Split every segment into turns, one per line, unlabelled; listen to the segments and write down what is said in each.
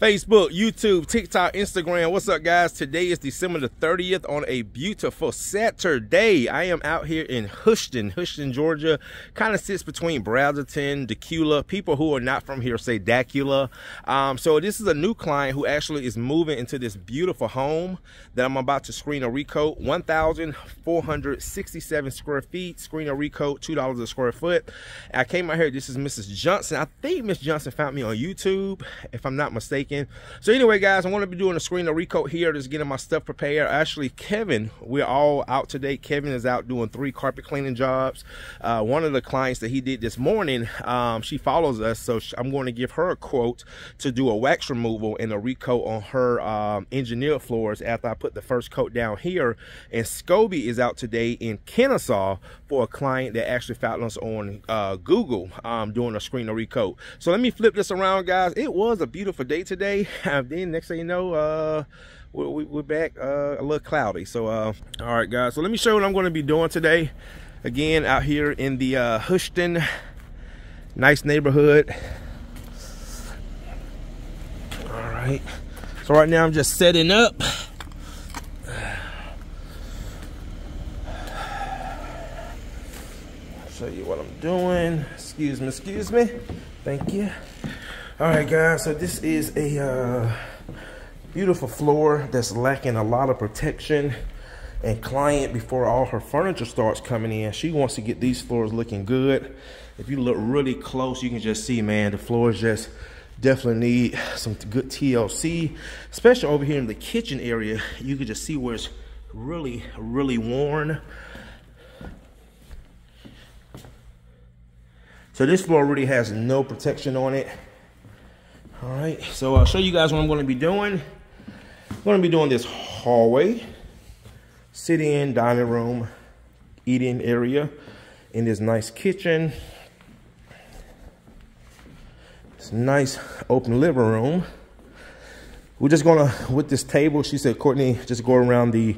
Facebook, YouTube, TikTok, Instagram. What's up, guys? Today is December the 30th on a beautiful Saturday. I am out here in Hoschton, Hoschton, Georgia. Kind of sits between Braselton, Dacula. People who are not from here say Dacula. Um, so this is a new client who actually is moving into this beautiful home that I'm about to screen a recoat. 1,467 square feet. Screen a recoat, $2 a square foot. I came out here. This is Mrs. Johnson. I think Miss Johnson found me on YouTube, if I'm not mistaken So anyway, guys, I'm going to be doing a screen of recoat here, just getting my stuff prepared. Actually, Kevin, we're all out today. Kevin is out doing three carpet cleaning jobs. Uh, one of the clients that he did this morning, um, she follows us, so I'm going to give her a quote to do a wax removal and a recoat on her um, engineered floors after I put the first coat down here. And Scobie is out today in Kennesaw for a client that actually found us on uh, Google um, doing a screen of recoat. So let me flip this around, guys. It was a beautiful day today today. then next thing you know, uh, we're, we're back uh, a little cloudy. So, uh, all right, guys. So let me show you what I'm going to be doing today. Again, out here in the uh, Hoschton, nice neighborhood. All right. So right now I'm just setting up. show you what I'm doing. Excuse me, excuse me. Thank you. All right, guys, so this is a uh, beautiful floor that's lacking a lot of protection and client before all her furniture starts coming in. She wants to get these floors looking good. If you look really close, you can just see, man, the floors just definitely need some good TLC, especially over here in the kitchen area. You can just see where it's really, really worn. So this floor really has no protection on it. Right, so I'll show you guys what I'm gonna be doing. I'm gonna be doing this hallway, sit-in, dining room, eating area in this nice kitchen. It's nice open living room. We're just gonna, with this table, she said, Courtney, just go around the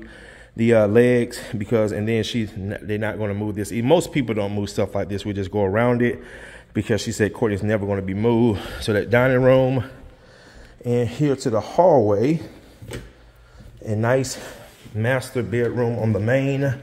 the uh, legs because, and then she's, they're not gonna move this. Most people don't move stuff like this. We just go around it because she said Courtney's never going to be moved. So that dining room and here to the hallway, a nice master bedroom on the main.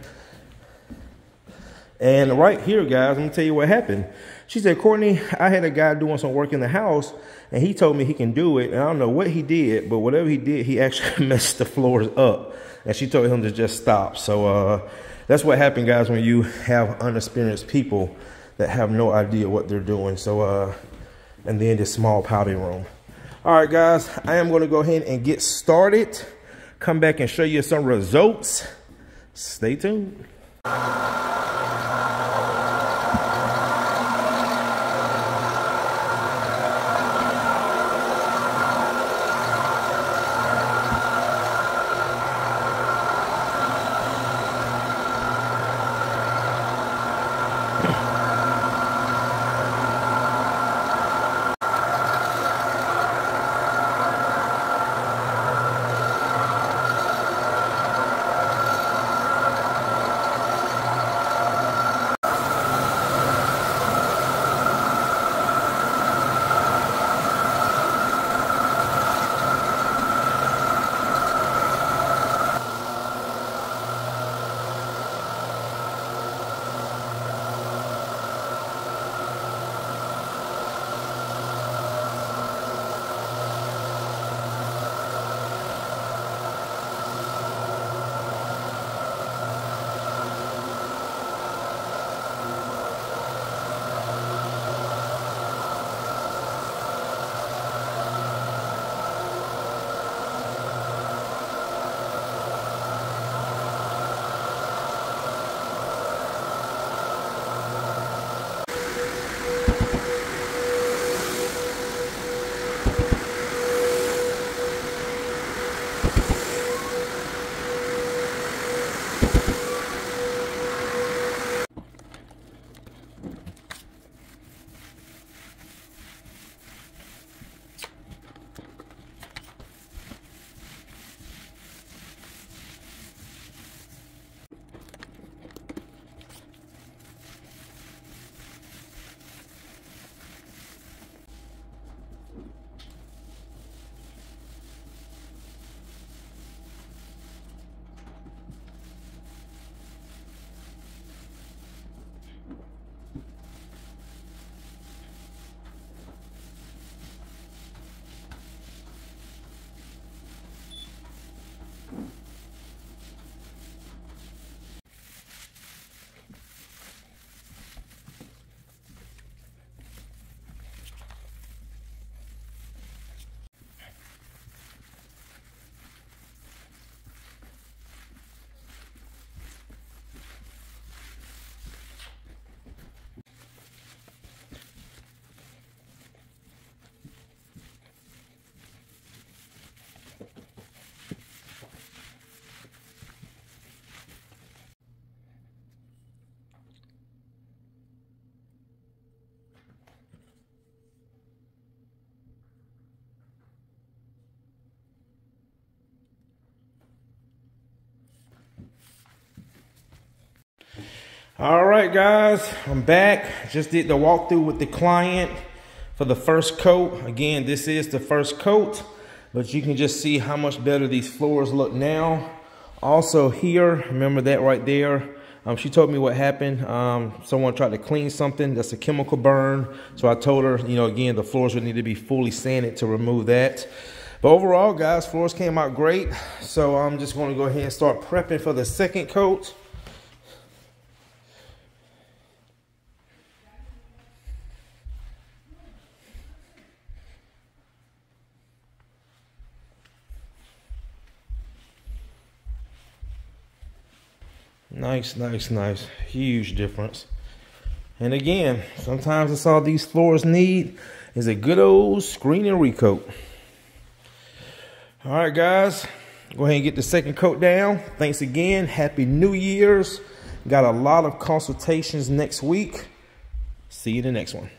And right here, guys, let me tell you what happened. She said, Courtney, I had a guy doing some work in the house and he told me he can do it. And I don't know what he did, but whatever he did, he actually messed the floors up. And she told him to just stop. So uh, that's what happened, guys, when you have unexperienced people that have no idea what they're doing. So, uh, and then this small powder room. All right, guys, I am going to go ahead and get started. Come back and show you some results. Stay tuned. All right, guys, I'm back. Just did the walkthrough with the client for the first coat. Again, this is the first coat, but you can just see how much better these floors look now. Also here, remember that right there. Um, she told me what happened. Um, someone tried to clean something. That's a chemical burn. So I told her, you know, again, the floors would need to be fully sanded to remove that. But overall, guys, floors came out great. So I'm just going to go ahead and start prepping for the second coat. Nice, nice, nice. Huge difference. And again, sometimes that's all these floors need is a good old screening recoat. All right, guys, go ahead and get the second coat down. Thanks again. Happy New Year's. Got a lot of consultations next week. See you in the next one.